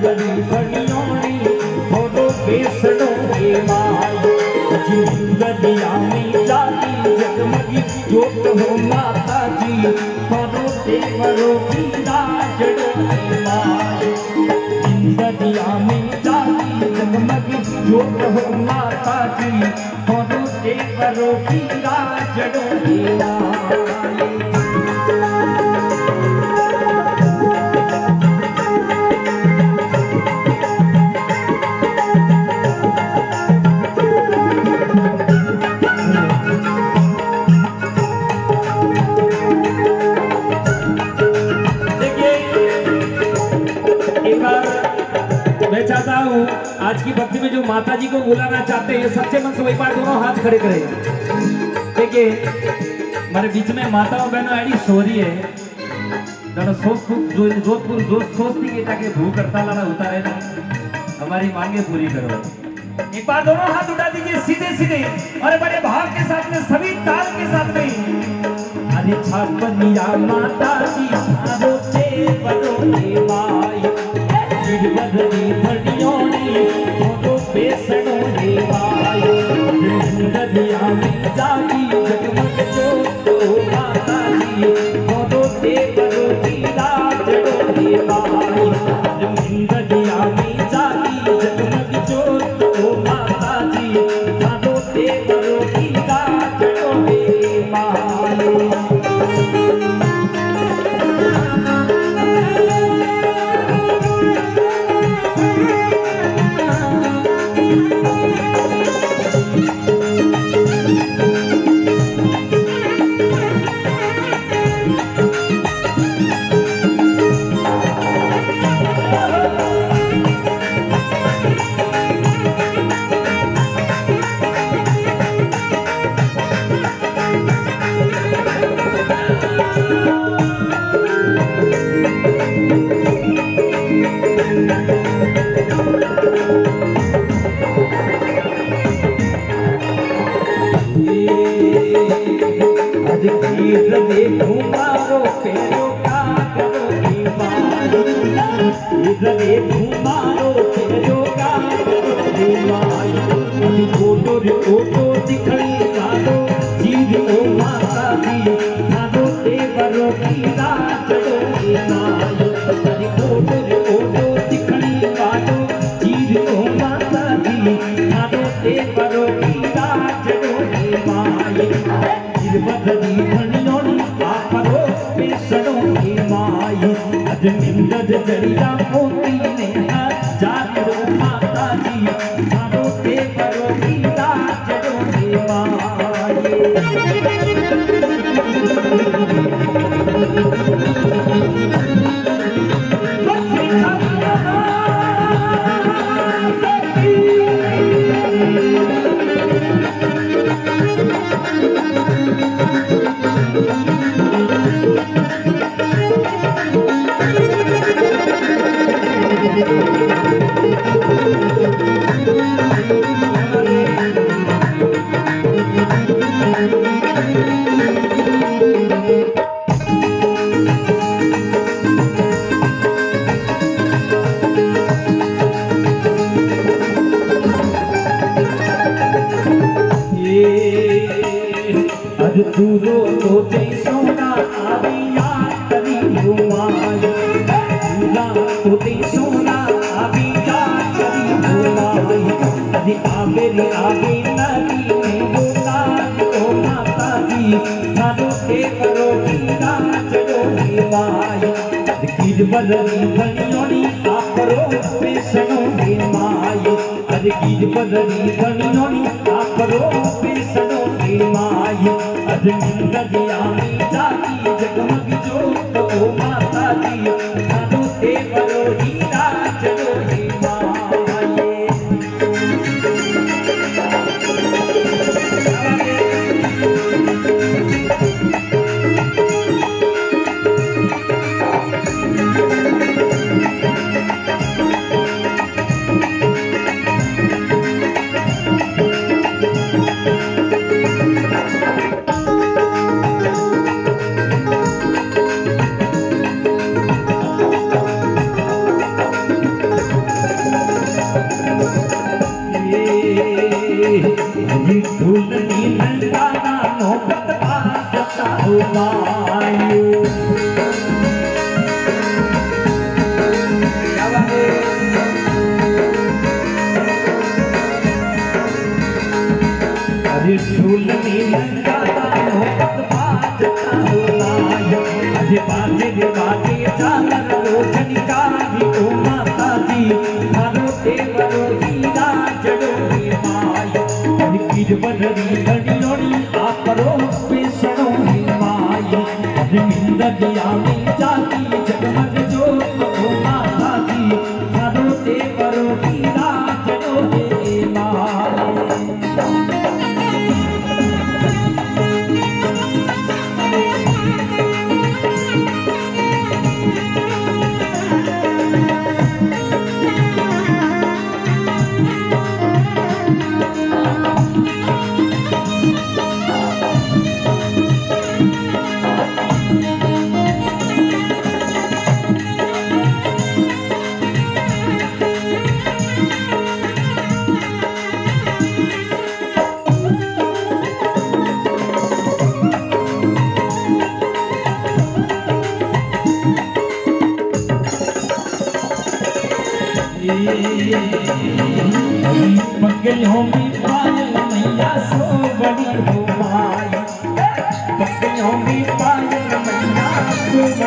बदली बनियोनी थोड़ो बेसड़ो के माई जिंदगिया में जाती, जगमगी जोत हो माता जी थोड़ो देवरो की जोत हो माता जी थोड़ो देवरो की राजड़ो के माई माता जी को बुलाना चाहते हैं, सच्चे मन से एक बार दोनों हाथ खड़े करें। देखिए हमारे बीच में माताओं बहनों आड़ी सोरी है। जोधपुर है ताकि भूख हड़ताल वाला उतारे ना, हमारी मांगे पूरी करो। एक बार दोनों हाथ उठा दीजिए, सीधे सीधे। और बड़े भाव के साथ में, सभी ताल के साथ में। अरे छापनिया माता दी रोते बरोते माई। गिरबदनी बड़ियोनी थोड़ो मिंदद जड़िया अज वर भनियोनी आपरो पेशनो हे मायो हर गीत वर भनियोनी आपरो पेशनो हे मायो नदी अरे फूल नीलता हो बाजता हो लायो अरे बाजे रे बाजे चादर लोचन कारी ओ माता जी भरो ते भरो हीरा जड़ो रे मायो अरे किर बनरी घड़ी लोड़ी आपरो पे सड़ो हे मायो अरे मिंदर दिया में जाती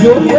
Oh,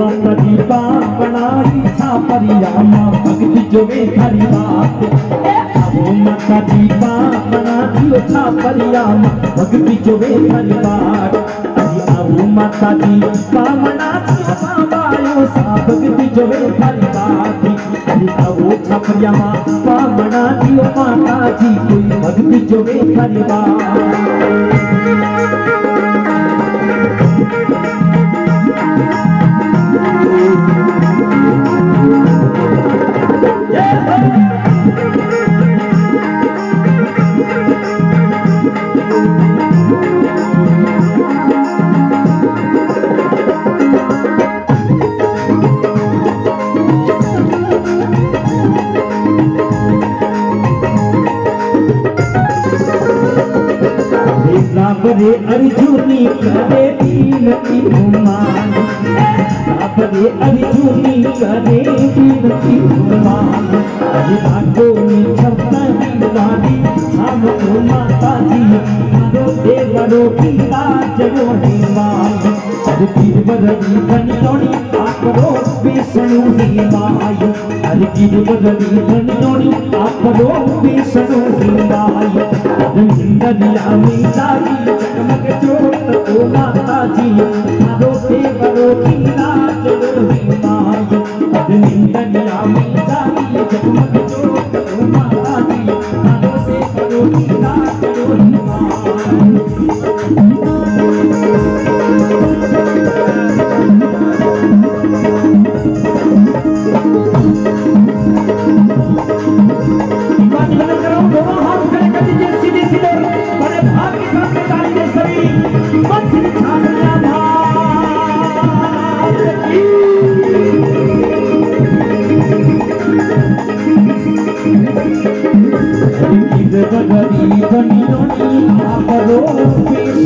माता जी पावना इच्छा परियामा भक्ति जो वे बात अबू माता जी पावना इच्छा परियामा भक्ति जो वे बात अबू माता जी पावना पावायो सा भक्ति जो वे बात अबू छपरियामा पावना दियो माता जी कोई भक्ति जो वे Thank बात बाबरे अर्जुनी करे की गुमान बाबरे अर्जुनी करे की गुमान अरे भागो में छपता दीवानी हम तो माता जी देवरो की राजो हरकी बदली धन तोड़ी आकरो बेसणो ही मायो हरकी बदली धन तोड़ी आकरो बेसणो ही मायो धनिंद नियामी तारी चमक जो तो माता जी मारो ते करो की नाच ही मायो धनिंद नियामी तारी चमक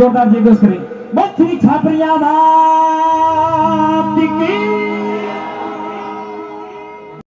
गो छपरिया न